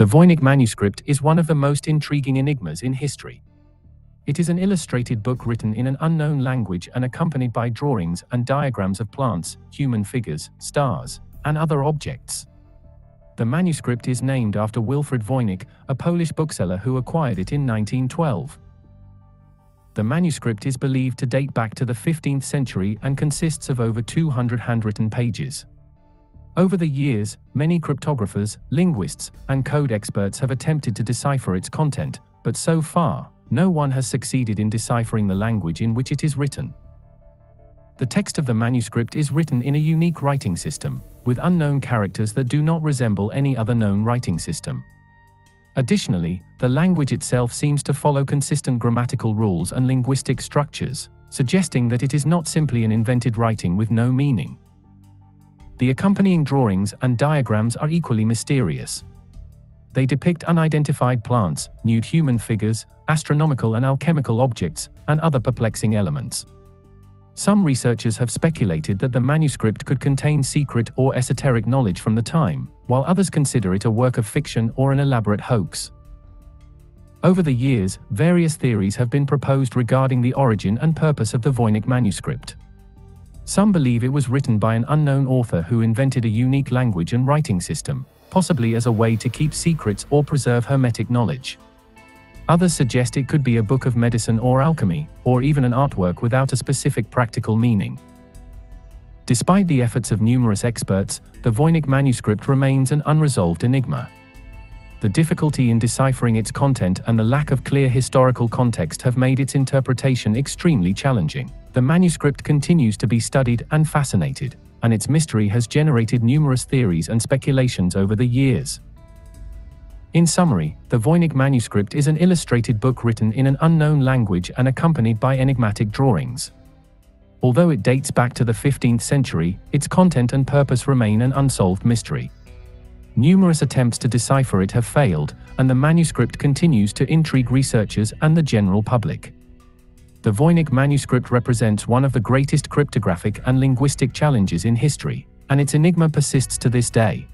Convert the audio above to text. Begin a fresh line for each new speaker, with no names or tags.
The Voynich manuscript is one of the most intriguing enigmas in history. It is an illustrated book written in an unknown language and accompanied by drawings and diagrams of plants, human figures, stars, and other objects. The manuscript is named after Wilfrid Voynich, a Polish bookseller who acquired it in 1912. The manuscript is believed to date back to the 15th century and consists of over 200 handwritten pages. Over the years, many cryptographers, linguists, and code experts have attempted to decipher its content, but so far, no one has succeeded in deciphering the language in which it is written. The text of the manuscript is written in a unique writing system, with unknown characters that do not resemble any other known writing system. Additionally, the language itself seems to follow consistent grammatical rules and linguistic structures, suggesting that it is not simply an invented writing with no meaning. The accompanying drawings and diagrams are equally mysterious. They depict unidentified plants, nude human figures, astronomical and alchemical objects, and other perplexing elements. Some researchers have speculated that the manuscript could contain secret or esoteric knowledge from the time, while others consider it a work of fiction or an elaborate hoax. Over the years, various theories have been proposed regarding the origin and purpose of the Voynich manuscript. Some believe it was written by an unknown author who invented a unique language and writing system, possibly as a way to keep secrets or preserve hermetic knowledge. Others suggest it could be a book of medicine or alchemy, or even an artwork without a specific practical meaning. Despite the efforts of numerous experts, the Voynich manuscript remains an unresolved enigma. The difficulty in deciphering its content and the lack of clear historical context have made its interpretation extremely challenging. The manuscript continues to be studied and fascinated, and its mystery has generated numerous theories and speculations over the years. In summary, the Voynich manuscript is an illustrated book written in an unknown language and accompanied by enigmatic drawings. Although it dates back to the 15th century, its content and purpose remain an unsolved mystery. Numerous attempts to decipher it have failed, and the manuscript continues to intrigue researchers and the general public. The Voynich manuscript represents one of the greatest cryptographic and linguistic challenges in history, and its enigma persists to this day.